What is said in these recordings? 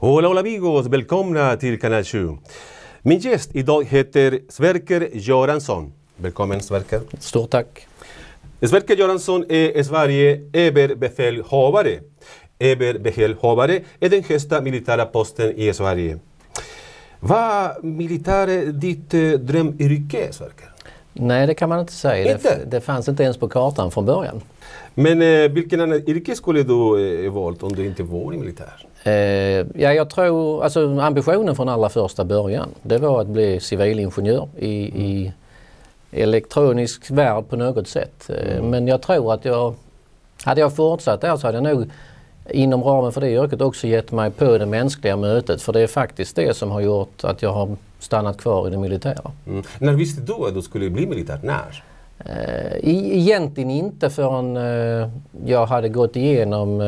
Hola, hola amigos! Välkomna till Kanal 7. Min gäst idag heter Sverker Göransson. Välkommen Sverker. Stort tack. Sverker Göransson är Sverige överbefälhavare. Överbefälhavare är den högsta militära posten i Sverige. Var militär ditt eh, drömyrke, Sverker? Nej, det kan man inte säga. Inte? Det, det fanns inte ens på kartan från början. Men eh, vilken annan yrke skulle du eh, valt om du inte var i militär? Eh, ja, jag tror, alltså ambitionen från allra första början, det var att bli civilingenjör i, i elektronisk värld på något sätt. Eh, Men jag tror att jag, hade jag fortsatt där så hade jag nog inom ramen för det yrket också gett mig på det mänskliga mötet. För det är faktiskt det som har gjort att jag har stannat kvar i det militära. Mm. När visste du att du skulle bli militär? När? Eh, egentligen inte förrän jag hade gått igenom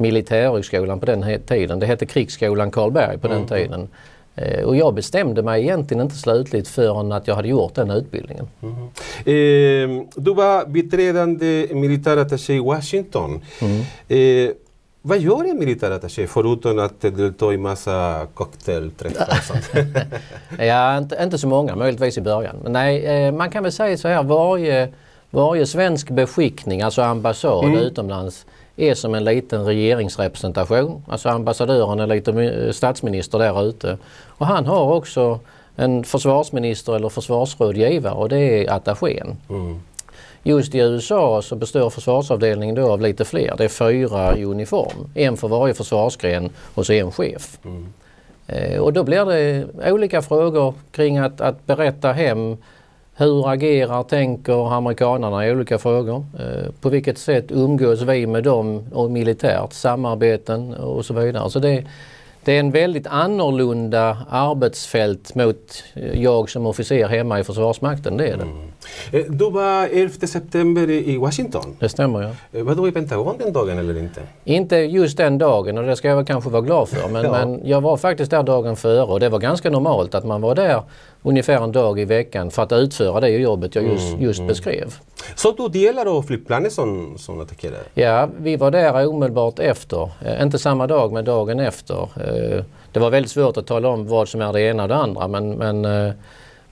militärhögskolan på den tiden. Det hette Krigsskolan Karlberg på den tiden. Eh, och jag bestämde mig egentligen inte slutligt förrän att jag hade gjort den utbildningen. Eh, du var biträdande militärattaché i Washington. Eh, vad gör en militärattaché förutom att delta i massa cocktailträffar och sånt? Ja, inte, inte så många, möjligtvis i början. Men nej, eh, man kan väl säga så här, varje, varje svensk beskickning, alltså ambassad utomlands, är som en liten regeringsrepresentation. Alltså ambassadören är lite mi- statsminister där ute. Och han har också en försvarsminister eller försvarsrådgivare och det är attachén. Mm. Just i USA så består försvarsavdelningen då av lite fler. Det är fyra i uniform. En för varje försvarsgren och så en chef. Eh, och då blir det olika frågor kring att, att berätta hem hur agerar, tänker amerikanerna i olika frågor? Eh, på vilket sätt umgås vi med dem och militärt, samarbeten och så vidare. Så det, det är en väldigt annorlunda arbetsfält mot eh, jag som officer hemma i Försvarsmakten, det är det. Mm. Du var 11 september i Washington. Det stämmer ja. Eh, Var du i Pentagon den dagen eller inte? Inte just den dagen och det ska jag väl kanske vara glad för. Men, Ja. men jag var faktiskt där dagen före och det var ganska normalt att man var där ungefär en dag i veckan för att utföra det jobbet jag just, just beskrev. Så du delar av flygplanet som, som attackerade? Ja, vi var där omedelbart efter. Eh, inte samma dag men dagen efter. Eh, det var väldigt svårt att tala om vad som är det ena och det andra men, men eh,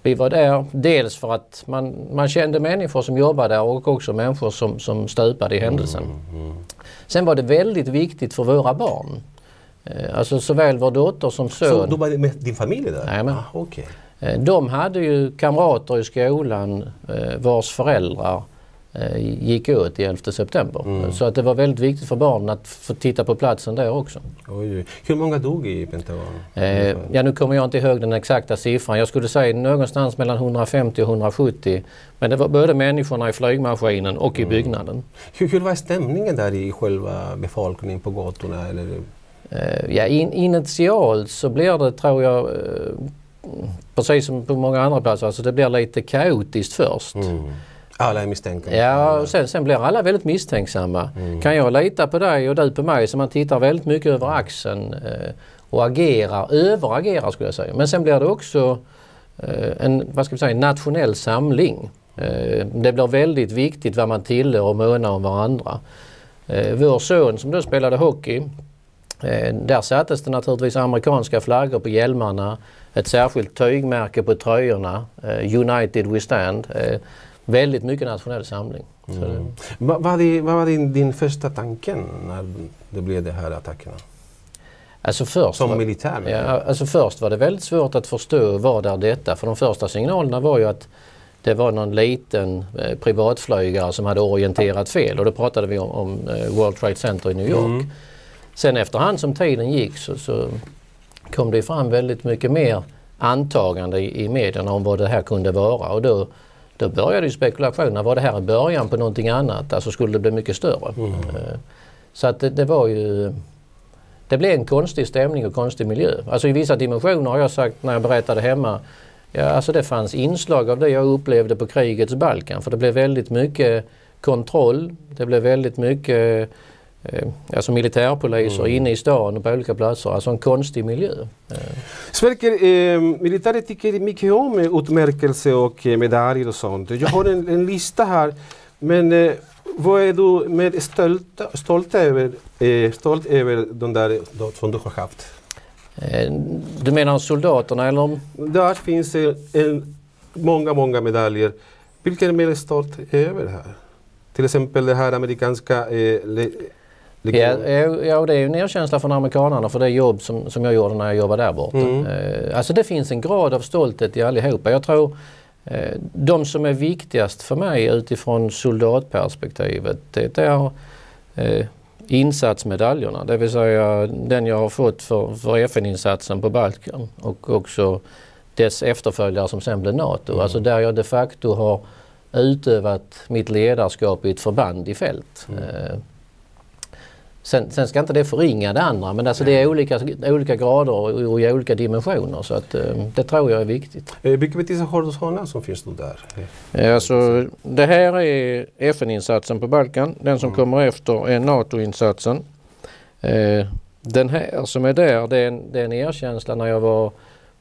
vi var där dels för att man, man kände människor som jobbade där och också människor som, som stupade i händelsen. Sen var det väldigt viktigt för våra barn. Eh, Alltså såväl vår dotter som son. Så du var med din familj där? Jajamän. Ah, okej. Eh, De hade ju kamrater i skolan eh, vars föräldrar gick åt i 11 september. Så att det var väldigt viktigt för barnen att få titta på platsen där också. Oj. Hur många dog i Pentagon? Eh, ja, nu kommer jag inte ihåg den exakta siffran. Jag skulle säga någonstans mellan 150 och 170. Men det var både människorna i flygmaskinen och i byggnaden. Hur, hur var stämningen där i själva befolkningen på gatorna? Eller? Eh, ja, in, initialt så blir det, tror jag, eh, precis som på många andra platser, alltså det blir lite kaotiskt först. Mm. Alla är misstänkta? Ja, och sen, sen blir alla väldigt misstänksamma. Kan jag lita på dig och du på mig? Så man tittar väldigt mycket över axeln eh, och agerar, överagerar skulle jag säga. Men sen blir det också eh, en vad ska vi säga, nationell samling. Eh, det blir väldigt viktigt vad man tillhör och månar om varandra. Eh, vår son som då spelade hockey, eh, där sattes det naturligtvis amerikanska flaggor på hjälmarna, ett särskilt tygmärke på tröjorna, eh, United We Stand. Väldigt mycket nationell samling. Det, Vad det, vad var din, din första tanken när det blev de här attackerna? alltså först, Som militär? ja, alltså först var det väldigt svårt att förstå vad är detta? För de första signalerna var ju att det var någon liten eh, privatflygare som hade orienterat fel och då pratade vi om, om eh, World Trade Center i New York. Sen efterhand som tiden gick så, så kom det fram väldigt mycket mer antagande i, i medierna om vad det här kunde vara och då, då började ju spekulationerna. Var det här början på någonting annat? Alltså skulle det bli mycket större? Eh, Så att det, det var ju det blev en konstig stämning och konstig miljö. Alltså i vissa dimensioner har jag sagt när jag berättade hemma Ja, alltså det fanns inslag av det jag upplevde på krigets Balkan. För det blev väldigt mycket kontroll. Det blev väldigt mycket alltså militärpoliser inne i stan och på olika platser. Alltså en konstig miljö. Eh, Sverker, eh, militären tycker mycket om eh, utmärkelse och eh, medaljer och sånt. Jag har en, en lista här. Men eh, vad är du med stolt, stolt, över, eh, stolt över de där som du har haft? Eh, du menar soldaterna eller? Där finns en, många, många medaljer. Vilken är mer stolt över här? Till exempel det här amerikanska eh, Ja, ja, det är en erkänsla från amerikanerna för det jobb som, som jag gjorde när jag jobbade där borta. Mm. Eh, alltså det finns en grad av stolthet i allihopa. Jag tror eh, de som är viktigast för mig utifrån soldatperspektivet det är eh, insatsmedaljerna. Det vill säga den jag har fått för, för FN-insatsen på Balkan och också dess efterföljare som sen blev NATO. Mm. Alltså där jag de facto har utövat mitt ledarskap i ett förband i fält. Mm. Sen, sen, ska inte det förringa det andra men alltså det är olika, olika grader och, och i olika dimensioner så att, eh, det tror jag är viktigt. Vilka sådana som finns då där? Eh, alltså, det här är FN-insatsen på Balkan. Den som mm. kommer efter är NATO-insatsen. Eh, den här som är där det är, en, det är en erkänsla när jag var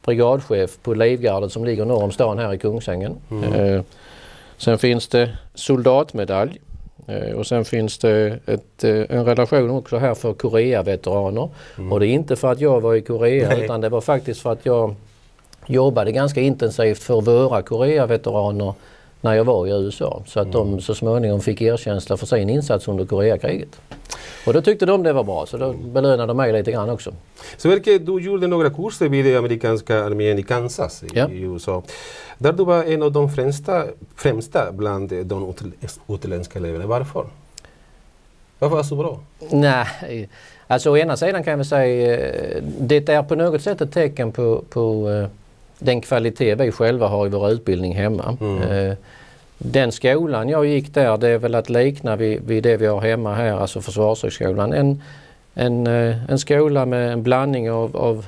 brigadchef på Livgardet som ligger norr om stan här i Kungsängen. Mm. Eh, sen finns det soldatmedalj. Eh, och sen finns det ett, eh, en relation också här för Korea-veteraner. Mm. Och det är inte för att jag var i Korea Nej. utan det var faktiskt för att jag jobbade ganska intensivt för våra Korea-veteraner när jag var i USA. Så att mm. de så småningom fick erkänsla för sin insats under Koreakriget. Och då tyckte de det var bra så då belönade de mig lite grann också. Så verkar du gjorde några kurser vid amerikanska armén i Kansas i, ja. i USA. Där du var en av de främsta, främsta bland de utländska eleverna. Varför? Varför var det så bra? Nej, alltså å ena sidan kan jag väl säga eh, det är på något sätt ett tecken på, på eh, den kvalitet vi själva har i vår utbildning hemma. Mm. Eh, den skolan jag gick där det är väl att likna vid, vid det vi har hemma här, alltså Försvarshögskolan. En, en, en skola med en blandning av, av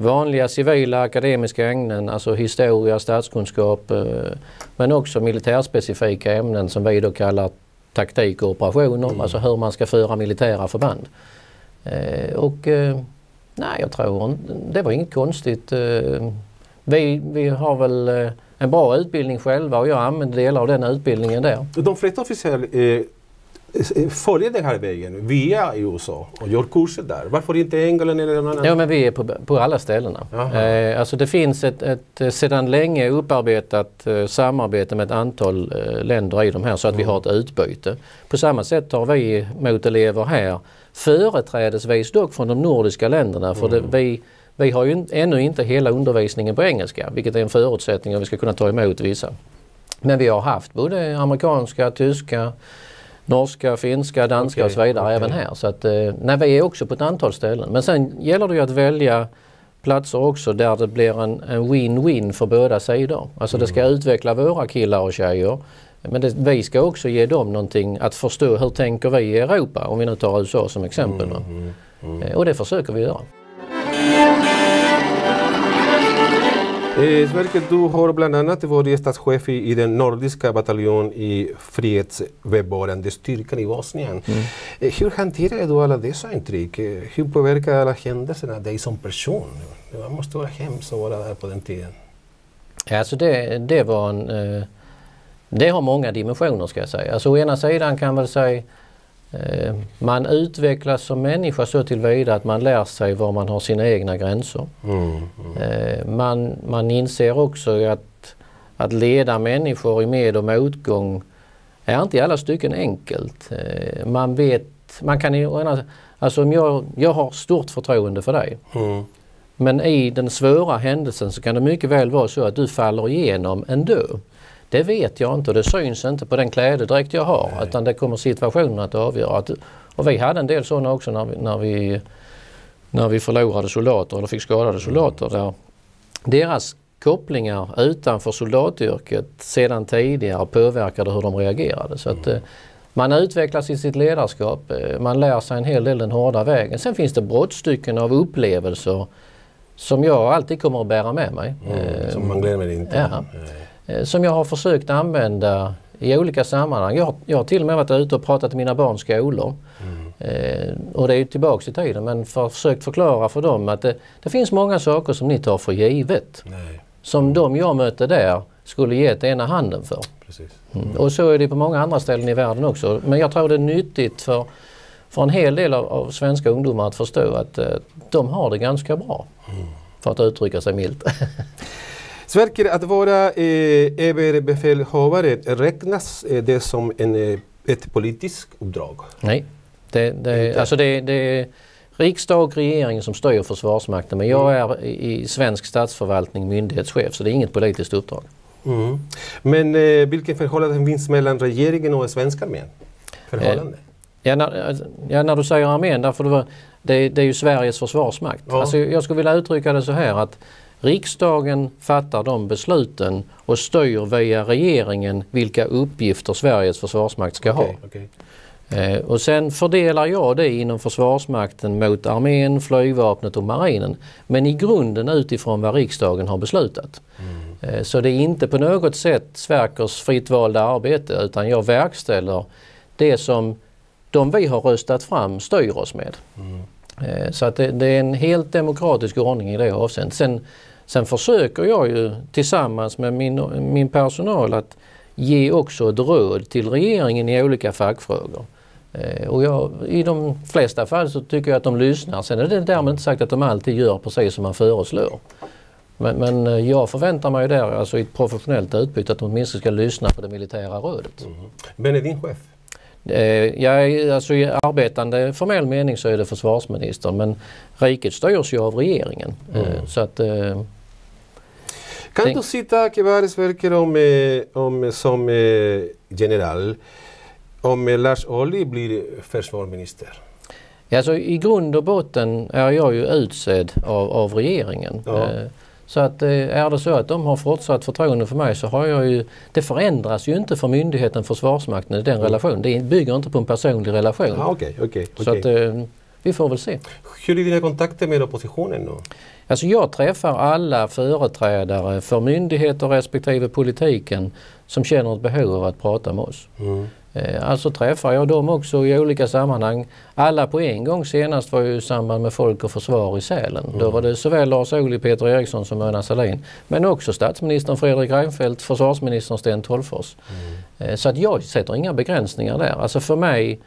vanliga civila akademiska ämnen, alltså historia, statskunskap, eh, men också militärspecifika ämnen som vi då kallar taktik och operationer, mm. alltså hur man ska föra militära förband. Eh, och eh, nej, jag tror det var inget konstigt. Vi, vi har väl en bra utbildning själva och jag använder delar av den utbildningen där. De flesta officerare följer den här vägen via USA och gör kurser där. Varför inte England eller någon annan? Ja men vi är på, på alla ställena. Eh, alltså det finns ett, ett, sedan länge upparbetat eh, samarbete med ett antal eh, länder i de här så att mm. vi har ett utbyte. På samma sätt har vi mot elever här företrädesvis dock från de nordiska länderna för mm. det, vi vi har ju ännu inte hela undervisningen på engelska vilket är en förutsättning om vi ska kunna ta emot vissa. Men vi har haft både amerikanska, tyska, norska, finska, danska okay, och så vidare okay. även här. Så att, eh, nej, vi är också på ett antal ställen. Men sen gäller det ju att välja platser också där det blir en win-win för båda sidor. Alltså mm. det ska mm. utveckla våra killar och tjejer. Men det, vi ska också ge dem någonting att förstå hur tänker vi i Europa om vi nu tar USA som exempel. Mm, mm, mm. Eh, och det försöker vi göra. Eh, Sverker, du har bland annat varit statschef i, i den nordiska bataljonen i fredsbevarande styrkan i Bosnien. Mm. Eh, hur hanterar du alla dessa intryck? Eh, hur påverkar alla händelserna dig som person? Det måste vara hemskt att vara där på den tiden. Alltså det, det var en... Eh, det har många dimensioner ska jag säga. Alltså å ena sidan kan man säga man utvecklas som människa så tillvida att man lär sig var man har sina egna gränser. Mm, mm. Eh, man, man inser också att, att leda människor i med och motgång är inte i alla stycken enkelt. Eh, man vet, man kan alltså om jag, jag har stort förtroende för dig. Mm. Men i den svåra händelsen så kan det mycket väl vara så att du faller igenom ändå. Det vet jag inte och det syns inte på den klädedräkt jag har Nej. utan det kommer situationen att avgöra. Och vi hade en del sådana också när vi, när vi, när vi förlorade soldater eller fick skadade mm. soldater. Där deras kopplingar utanför soldatyrket sedan tidigare påverkade hur de reagerade. Så att, mm. Eh, man utvecklas i sitt ledarskap, eh, man lär sig en hel del den hårda vägen. Sen finns det brottstycken av upplevelser som jag alltid kommer att bära med mig. Mm, som man glömmer inte. Ja. Eh, som jag har försökt använda i olika sammanhang. Jag, jag har till och med varit ute och pratat i mina barns skolor. Mm. Eh, och det är ju tillbaks i tiden men för, försökt förklara för dem att det, det, finns många saker som ni tar för givet. Nej. Som de jag mötte där skulle gett ena handen för. Mm. Och så är det på många andra ställen i världen också. Men jag tror det är nyttigt för, för en hel del av, av svenska ungdomar att förstå att eh, de har det ganska bra. Mm. För att uttrycka sig milt. Sverker, att vara eh, överbefälhavare, räknas eh, det som en, eh, ett politiskt uppdrag? Nej, det, det, alltså det, det är riksdag och regering som styr Försvarsmakten men jag mm. är i svensk statsförvaltning myndighetschef så det är inget politiskt uppdrag. Mm. Men eh, vilken förhållande finns mellan regeringen och svenska armén? Förhållande? Eh, ja, när, ja, när du säger armén, därför det, det är ju Sveriges försvarsmakt. Ja. Alltså, jag skulle vilja uttrycka det så här att Riksdagen fattar de besluten och styr via regeringen vilka uppgifter Sveriges försvarsmakt ska okay, ha. Okay. Eh, och sen fördelar jag det inom Försvarsmakten mot armén, flygvapnet och marinen. Men i grunden utifrån vad riksdagen har beslutat. Mm. Eh, så det är inte på något sätt Sverkers fritt valda arbete utan jag verkställer det som de vi har röstat fram styr oss med. Mm. Eh, så att det, det, är en helt demokratisk ordning i det avseendet. Sen, sen försöker jag ju tillsammans med min, min personal att ge också ett råd till regeringen i olika fackfrågor. Eh, och jag, I de flesta fall så tycker jag att de lyssnar. Sen är det därmed inte sagt att de alltid gör precis som man föreslår. Men, men eh, jag förväntar mig där alltså i ett professionellt utbyte att de åtminstone ska lyssna på det militära rådet. Mm. Vem är din chef? Eh, jag, alltså I arbetande formell mening så är det försvarsministern men riket styrs ju av regeringen. Mm. Så att, kan du sitta Kevaresverker om, om, som general om Lars Ohly blir försvarsminister? Alltså, I grund och botten är jag ju utsedd av, av regeringen. Ja. Eh, så att eh, är det så att de har fortsatt förtroende för mig så har jag ju, det förändras ju inte för myndigheten Försvarsmakten i den relationen. Det bygger inte på en personlig relation. Ah, okay, okay, så att eh, vi får väl se. Hur är dina kontakter med oppositionen då? Alltså jag träffar alla företrädare för myndigheter respektive politiken som känner ett behov av att prata med oss. Mm. Eh, alltså träffar jag dem också i olika sammanhang. Alla på en gång senast var ju i samband med Folk och Försvar i Sälen. Mm. Då var det såväl Lars Ohly, Peter Eriksson som Mona Sahlin. Men också statsministern Fredrik Reinfeldt, försvarsministern Sten Tolgfors. Mm. Eh, så att jag sätter inga begränsningar där. Alltså för mig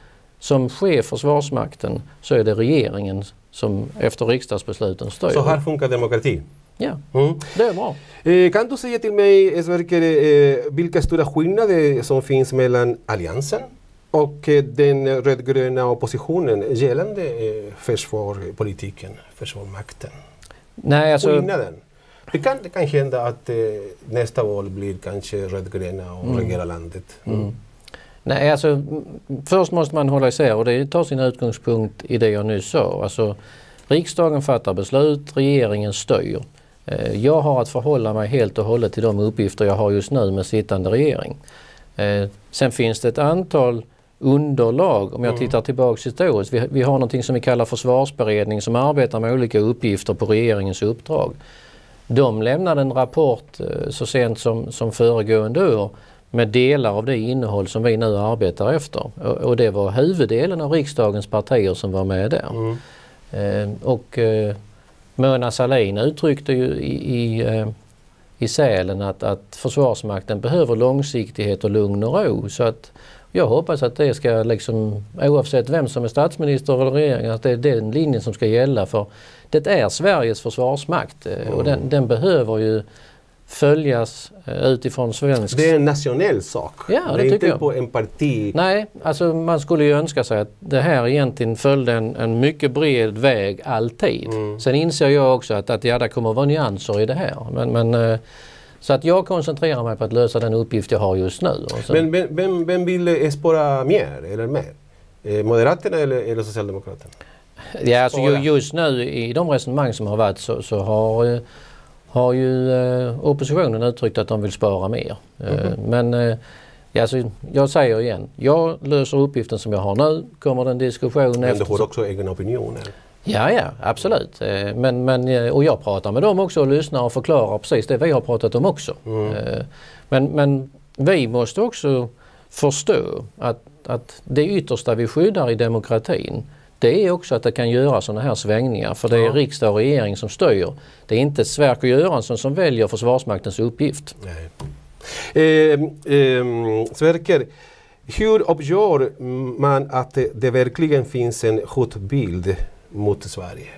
som chef Försvarsmakten så är det regeringen som efter riksdagsbesluten styr. Så här funkar demokrati? Ja, mm. det är bra. Eh, kan du säga till mig, Sverker, eh, vilka stora skillnader som finns mellan Alliansen och eh, den rödgröna oppositionen gällande eh, försvarspolitiken, försvarsmakten? Nej, alltså... Skillnaden? Det kan, det kan hända att nästa val blir kanske rödgröna och mm. regerar landet. Mm. Nej, alltså först måste man hålla isär och det tar sin utgångspunkt i det jag nyss sa. Alltså, riksdagen fattar beslut, regeringen styr. Eh, jag har att förhålla mig helt och hållet till de uppgifter jag har just nu med sittande regering. Eh, sen finns det ett antal underlag, om jag tittar tillbaks historiskt. Vi, vi har någonting som vi kallar försvarsberedning som arbetar med olika uppgifter på regeringens uppdrag. De lämnade en rapport eh, så sent som, som föregående år med delar av det innehåll som vi nu arbetar efter. Och, och det var huvuddelen av riksdagens partier som var med där. Mm. Eh, och eh, Mona Sahlin uttryckte ju i, i, eh, i Sälen att, att Försvarsmakten behöver långsiktighet och lugn och ro. Så att jag hoppas att det ska, liksom, oavsett vem som är statsminister eller regering, att det är den linjen som ska gälla. För det är Sveriges försvarsmakt mm. och den, den behöver ju följas eh, utifrån svensk... Det är en nationell sak. Ja, det, det är inte jag. på en parti... Nej, alltså man skulle ju önska sig att det här egentligen följde en, en mycket bred väg alltid. Mm. Sen inser jag också att, att ja, det kommer att vara nyanser i det här. Men, men, eh, så att jag koncentrerar mig på att lösa den uppgift jag har just nu. Men vem, vem, vem vill spara mer eller mer? Eh, Moderaterna eller, eller Socialdemokraterna? Ja, alltså just nu i de resonemang som har varit så, så har har ju eh, oppositionen uttryckt att de vill spara mer. Mm. Men eh, alltså, jag säger igen, jag löser uppgiften som jag har nu. Kommer det en diskussion Men du har också egen opinion? Eller? Ja, ja absolut. Men, men, och jag pratar med dem också och lyssnar och förklarar precis det vi har pratat om också. Mm. Men, men vi måste också förstå att, att det yttersta vi skyddar i demokratin det är också att det kan göra sådana här svängningar för det är ja. riksdag och regering som styr. Det är inte Sverker Göransson som väljer Försvarsmaktens uppgift. Nej. Eh, eh, Sverker, Hur uppgör man att det, verkligen finns en hotbild mot Sverige?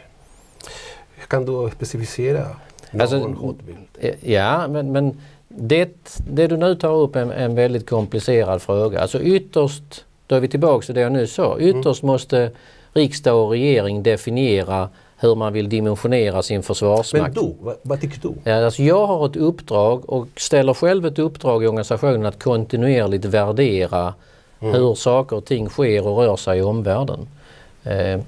Kan du specificera någon Alltså, hotbild? Ja, men, men det, det du nu tar upp är en, en väldigt komplicerad fråga. Alltså ytterst, då är vi tillbaka till det jag nyss sa, ytterst måste riksdag och regering definiera hur man vill dimensionera sin Men försvarsmakt. du, vad, tycker du? Ja, alltså jag har ett uppdrag och ställer själv ett uppdrag i organisationen att kontinuerligt värdera hur saker och ting sker och rör sig i omvärlden. Eh,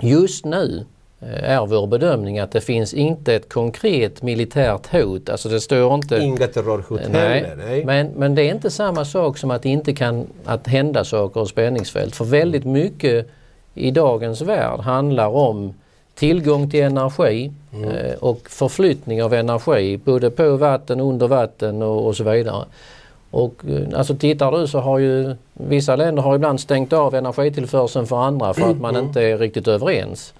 just nu eh, är vår bedömning att det finns inte ett konkret militärt hot. Alltså det står inte... Inga terrorhot Nej, heller? Nej. Men, men det är inte samma sak som att det inte kan att hända saker och spänningsfält. För väldigt mycket i dagens värld handlar om tillgång till energi eh, och förflyttning av energi både på vatten, under vatten och, och så vidare. Och eh, alltså tittar du så har ju vissa länder har ibland stängt av energitillförseln för andra för att man inte är riktigt överens.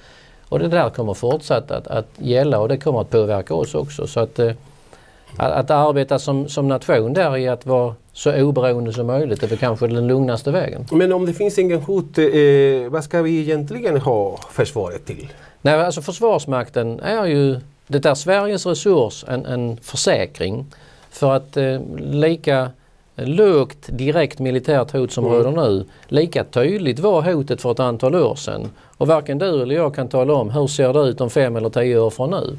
Och det där kommer fortsatt att, att gälla och det kommer att påverka oss också. Så att, eh, att, att arbeta som, som nation där i att vara så oberoende som möjligt är väl kanske den lugnaste vägen. Men om det finns ingen hot, eh, vad ska vi egentligen ha försvaret till? Nej, alltså Försvarsmakten är ju, det är Sveriges resurs, en, en försäkring för att eh, lika lågt direkt militärt hot som Mm. råder nu, lika tydligt var hotet för ett antal år sedan. Och varken du eller jag kan tala om hur ser det ut om fem eller tio år från nu.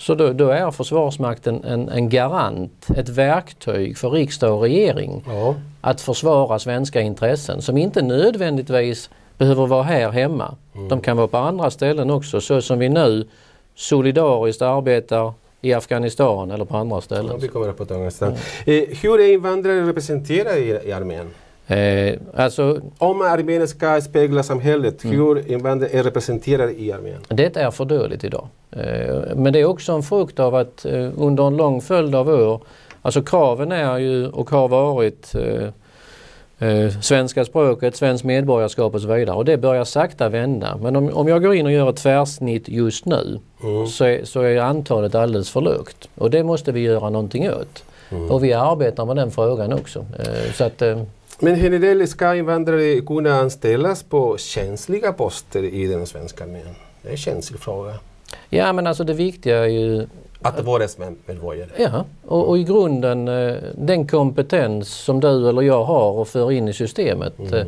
Så då, då är Försvarsmakten en, en garant, ett verktyg för riksdag och regering Ja. att försvara svenska intressen som inte nödvändigtvis behöver vara här hemma. De kan vara på andra ställen också så som vi nu solidariskt arbetar i Afghanistan eller på andra Ja, ställen. vi kommer på ett annat ställe. Eh, hur är invandrare representerade i, i armén? Eh, alltså Om armén ska spegla samhället, Mm. hur invandrare är representerade i armén? det är för dåligt idag. Eh, men det är också en frukt av att eh, under en lång följd av år, alltså kraven är ju och har varit eh, eh, svenska språket, svenskt medborgarskap och så vidare. Och det börjar sakta vända. Men om, om jag går in och gör ett tvärsnitt just nu Mm. så, är, så är antalet alldeles för lågt. Och det måste vi göra någonting åt. Mm. Och vi arbetar med den frågan också. Eh, så att, Men generellt ska invandrare kunna anställas på känsliga poster i den svenska armén? Det är en känslig fråga. ja men alltså det viktiga är ju Att vara svensk medborgare. Ja, och, och i grunden eh, den kompetens som du eller jag har och för in i systemet. Mm. eh,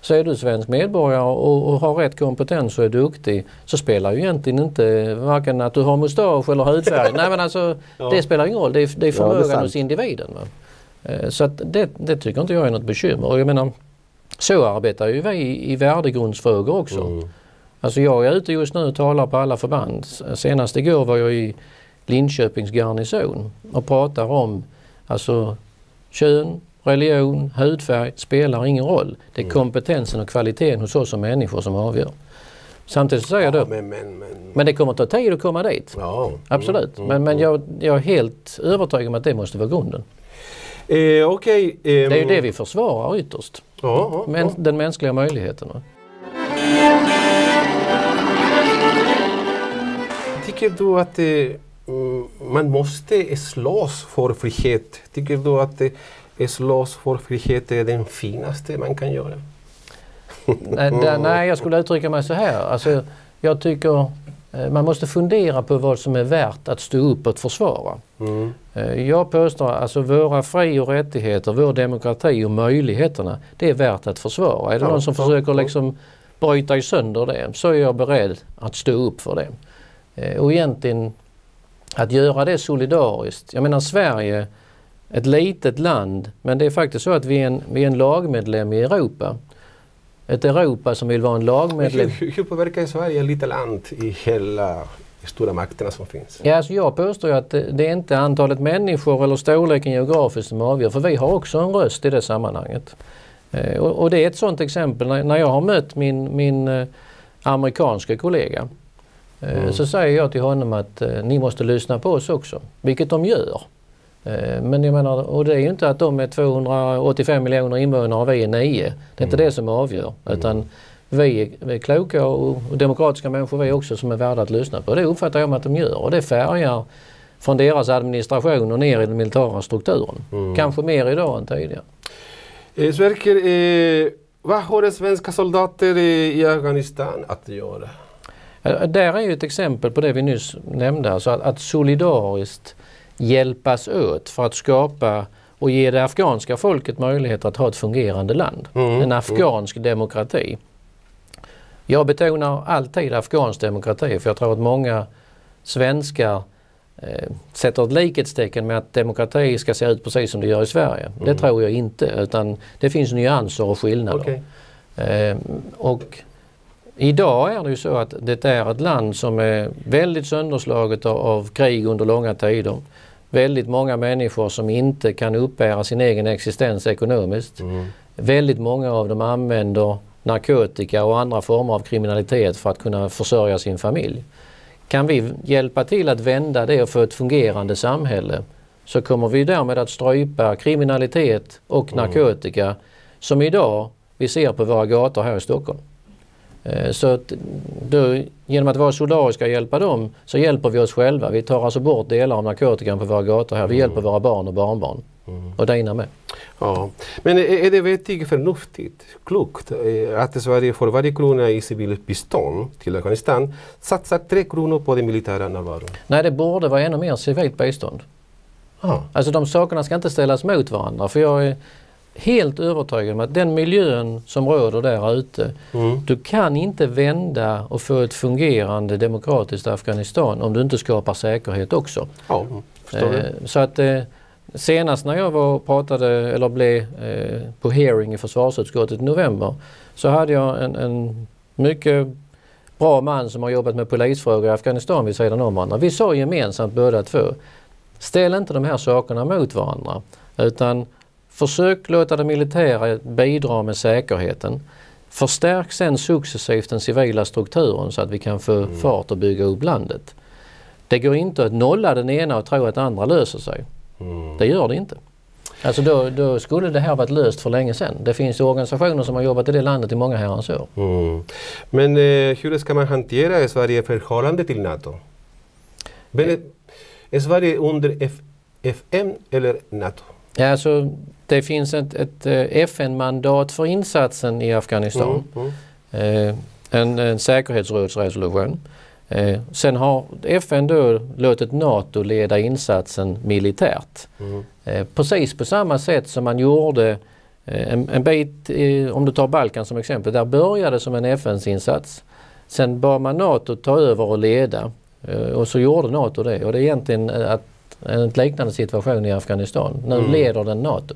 Så är du svensk medborgare och, och har rätt kompetens och är duktig så spelar ju egentligen inte varken att du har mustasch eller hudfärg. Nej men alltså Ja. det spelar ingen roll. Det är, det är Ja, det är förmågan hos individen. Va? Eh, Så att det, det tycker inte jag är något bekymmer. Och jag menar, så arbetar ju vi i, värdegrundsfrågor också. Mm. Alltså jag är ute just nu och talar på alla förband. Senast igår var jag i Linköpings garnison och pratar om alltså kön, religion, hudfärg spelar ingen roll. Det är kompetensen och kvaliteten hos oss som människor som avgör. Samtidigt så säger jag Ja, då, men, men, men, men det kommer ta tid att komma dit. ja. Absolut. Mm, Men, men jag, jag är helt övertygad om att det måste vara grunden. Eh, Okej. ehm, Det är ju det vi försvarar ytterst. Ja, Men, ja. Den mänskliga möjligheten. va? Tycker du att eh, man måste slåss för frihet? Tycker du att eh, slåss för frihet är den finaste man kan göra? Nej, nej, jag skulle uttrycka mig så här. Alltså, jag tycker eh, man måste fundera på vad som är värt att stå upp och försvara. Mm. Eh, Jag påstår alltså våra fri och rättigheter, vår demokrati och möjligheterna, det är värt att försvara. Är det Ja, någon som ja, försöker ja. liksom bryta i sönder det så är jag beredd att stå upp för det. Eh, Och egentligen att göra det solidariskt. Jag menar Sverige, ett litet land, men det är faktiskt så att vi är en, vi är en lagmedlem i Europa. Ett Europa som vill vara en lagmedlem. hur, hur påverkar Sverige ett litet land i hela de stora makterna som finns? Ja, alltså jag påstår ju att det, är inte antalet människor eller storleken geografiskt som avgör, för vi har också en röst i det sammanhanget. Eh, och, och det är ett sådant exempel när, jag har mött min, min eh, amerikanska kollega. Eh, Mm. Så säger jag till honom att ni måste lyssna på oss också, vilket de gör. Eh, men jag menar, och det är ju inte att de är 285 miljoner invånare och vi är 9. Det är inte det som avgör. Utan vi är, vi är kloka och, demokratiska människor vi också som är värda att lyssna på. Det uppfattar jag att de gör och det färgar från deras administration och ner i den militära strukturen. Mm. Kanske mer idag än tidigare. Eh, Sverker, eh, vad har svenska soldater i Afghanistan att göra? Där är ju ett exempel på det vi nyss nämnde, alltså att, att solidariskt hjälpas åt för att skapa och ge det afghanska folket möjlighet att ha ett fungerande land. Mm, En afghansk demokrati. Jag betonar alltid afghansk demokrati för jag tror att många svenskar eh, sätter ett likhetstecken med att demokrati ska se ut precis som det gör i Sverige. Det tror jag inte utan det finns nyanser och skillnader. Okej. Eh, och idag är det ju så att det är ett land som är väldigt sönderslaget av, av krig under långa tider. Väldigt många människor som inte kan uppbära sin egen existens ekonomiskt. Mm. Väldigt många av dem använder narkotika och andra former av kriminalitet för att kunna försörja sin familj. Kan vi hjälpa till att vända det och få ett fungerande samhälle så kommer vi därmed att strypa kriminalitet och narkotika som idag vi ser på våra gator här i Stockholm. Eh, Så att då, genom att vara solidariska och hjälpa dem så hjälper vi oss själva. Vi tar alltså bort delar av narkotikan på våra gator här. Vi hjälper våra barn och barnbarn. Och dina med. Ja. Men är det vettigt, förnuftigt, klokt eh, att Sverige för varje krona i civilt bistånd till Afghanistan satsar tre kronor på den militära närvaron? Nej, det borde vara ännu mer civilt bistånd. Ja. Alltså de sakerna ska inte ställas mot varandra. För jag är helt övertygad om att den miljön som råder där ute, Mm. du kan inte vända och få ett fungerande demokratiskt Afghanistan om du inte skapar säkerhet också. Ja, mm. Eh, så att eh, senast när jag var pratade eller blev eh, på hearing i försvarsutskottet i november så hade jag en, en mycket bra man som har jobbat med polisfrågor i Afghanistan vid sidan om varandra. Vi sa gemensamt båda två, ställ inte de här sakerna mot varandra utan försök låta det militära bidra med säkerheten. Förstärk sen successivt den civila strukturen så att vi kan få fart och bygga upp landet. Det går inte att nolla den ena och tro att den andra löser sig. Mm. Det gör det inte. Alltså då, då skulle det här varit löst för länge sedan. Det finns organisationer som har jobbat i det landet i många herrans år. Mm. Men eh, hur ska man hantera Sveriges förhållande till NATO? Men, är- är Sverige under F FN eller NATO? Ja, alltså, det finns ett, ett eh, FN-mandat för insatsen i Afghanistan. Mm. Mm. Eh, en, en säkerhetsrådsresolution. Eh, sen har FN då låtit NATO leda insatsen militärt. Mm. Precis på samma sätt som man gjorde en, en bit, om du tar Balkan som exempel, där började som en FNs-insats. Sen bad man NATO ta över och leda och så gjorde NATO det. Och det är egentligen att, en liknande situation i Afghanistan. Nu Mm. leder den NATO.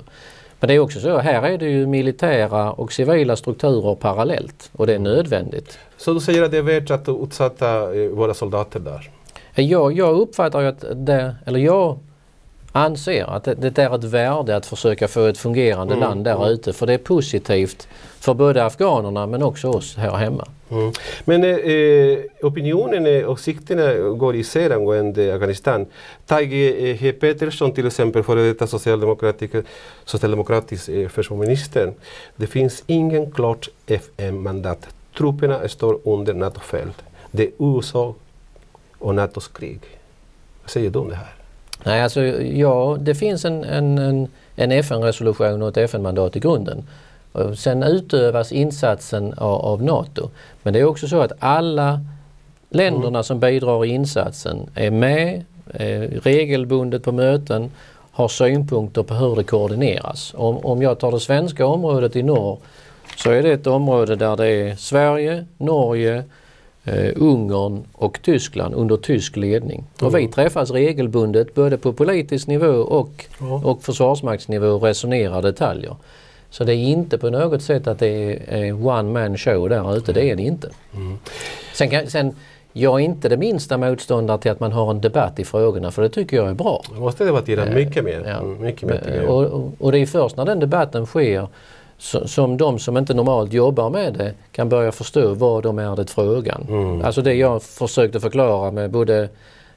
Men det är också så, här är det ju militära och civila strukturer parallellt och det är nödvändigt. Så du säger att det är värt att utsätta eh, våra soldater där? Jag, jag uppfattar ju att det, eller jag anser att det, det är ett värde att försöka få ett fungerande Mm, land där mm. ute för det är positivt för både afghanerna men också oss här hemma. Mm. Men eh, opinionen, eh, och åsikterna eh, går isär angående Afghanistan. Tage eh, eh, G. Peterson till exempel, före detta socialdemokratisk, socialdemokratisk eh, försvarsminister. Det finns ingen klart FN-mandat. Trupperna står under NATO-fält. Det är USA och NATOs krig. Vad säger du om det här? Nej, alltså, ja, det finns en, en, en, en FN-resolution och ett FN-mandat i grunden. Sen utövas insatsen av, av NATO. Men det är också så att alla länderna som bidrar i insatsen är med eh, regelbundet på möten, har synpunkter på hur det koordineras. Om, om jag tar det svenska området i norr så är det ett område där det är Sverige, Norge, eh, Ungern och Tyskland under tysk ledning. Och vi träffas regelbundet både på politisk nivå och, Ja. och försvarsmaktsnivå och resonerar detaljer. Så det är inte på något sätt att det är, one man show där ute, det är det inte. Sen, kan, sen, jag är inte det minsta motståndare till att man har en debatt i frågorna för det tycker jag är bra. Man måste debattera mycket mer. Ja. Mm, mycket mer tycker Eh. Och, och, och det är först när den debatten sker så, som de som inte normalt jobbar med det kan börja förstå vad de är det frågan. Mm. Alltså det jag försökte förklara med både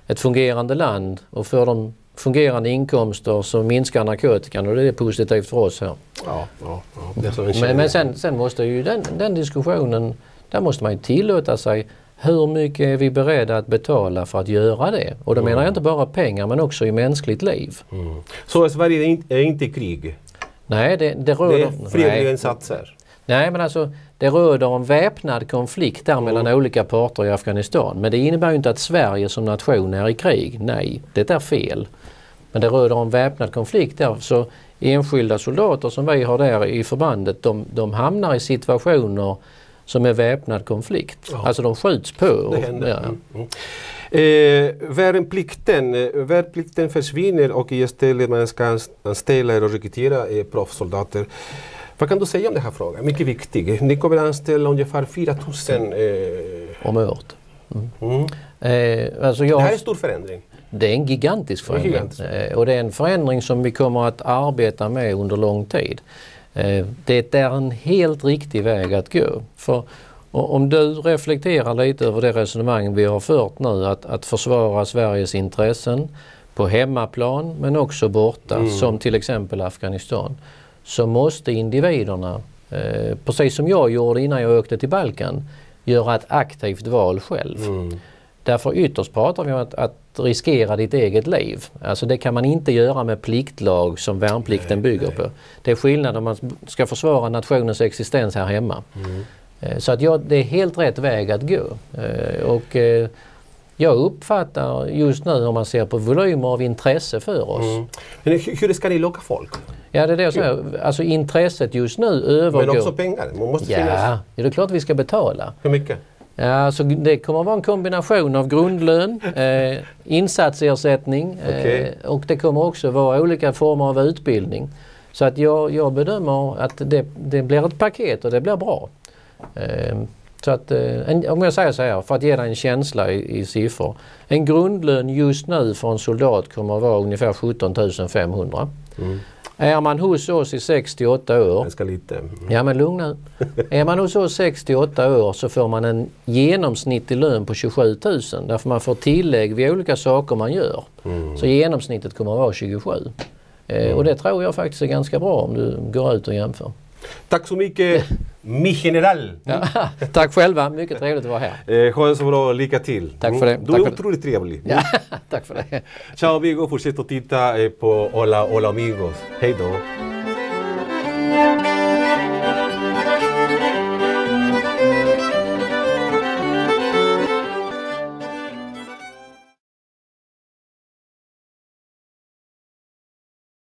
ett fungerande land och för de fungerande inkomster så minskar narkotikan och det är positivt för oss här. Ja, ja, ja. Men, men sen, sen måste ju den, den diskussionen, där måste man ju tillåta sig hur mycket är vi beredda att betala för att göra det? Och då menar jag inte bara pengar men också i mänskligt liv. Mm. Så Sverige är inte, i krig? Nej, det, det råder... Det är nej. insatser. Nej, men alltså det råder en väpnad konflikt där mellan Mm. olika parter i Afghanistan. Men det innebär inte att Sverige som nation är i krig. Nej, det är fel. Men det råder en väpnad konflikt där. Så enskilda soldater som vi har där i förbandet, de, de hamnar i situationer som är väpnad konflikt. Ja. Alltså de skjuts på. Det händer. Ja. Mm. Mm. Eh, värnplikten, eh, värnplikten försvinner och istället man ska ans- anställa och rekrytera eh, proffssoldater. Vad kan du säga om den här frågan? Mycket viktig. Ni kommer att anställa ungefär 4 000. Eh, Om året. mm. Eh, alltså jag, Det här är en stor förändring. Det är en gigantisk förändring. gigantisk. Eh, Och det är en förändring som vi kommer att arbeta med under lång tid. Eh, Det är en helt riktig väg att gå. För om du reflekterar lite över det resonemang vi har fört nu att, att försvara Sveriges intressen på hemmaplan men också borta Mm. som till exempel Afghanistan. Så måste individerna, eh, precis som jag gjorde innan jag åkte till Balkan, göra ett aktivt val själv. Mm. Därför ytterst pratar vi om att, att riskera ditt eget liv. Alltså det kan man inte göra med pliktlag som värnplikten bygger på. Det är skillnad om man ska försvara nationens existens här hemma. Mm. Eh, Så att ja, det är helt rätt väg att gå. Eh, Och eh, jag uppfattar just nu om man ser på volymer av intresse för oss. Mm. Men hur ska ni locka folk? Ja det är det jag säger. Alltså intresset just nu övergår... Men också pengar. Man måste finnas. Ja, det är klart vi ska betala. Hur mycket? Ja, alltså det kommer att vara en kombination av grundlön, eh, insatsersättning eh, och det kommer också vara olika former av utbildning. Så att jag, jag bedömer att det, det blir ett paket och det blir bra. Eh, så att, eh, en, om jag säger så här, för att ge dig en känsla i, i siffror. En grundlön just nu för en soldat kommer att vara ungefär 17 500. Mm. Är man hos oss i 68 år Ganska lite. Mm. Ja men lugna. Är man hos oss 68 år så får man en genomsnittlig lön på 27 000 därför man får tillägg vid olika saker man gör. Mm. Så genomsnittet kommer att vara 27. Eh, och det tror jag faktiskt är ganska bra om du går ut och jämför. Tack så mycket, mi general. Ja, tack själva, mycket trevligt att vara här. Eh, ha det så bra, lycka till. Tack för det. Du tack är otroligt det. trevlig. Ja, tack för det. Ciao amigo, fortsätt att titta eh, på Hola, Hola Amigos. Hej då.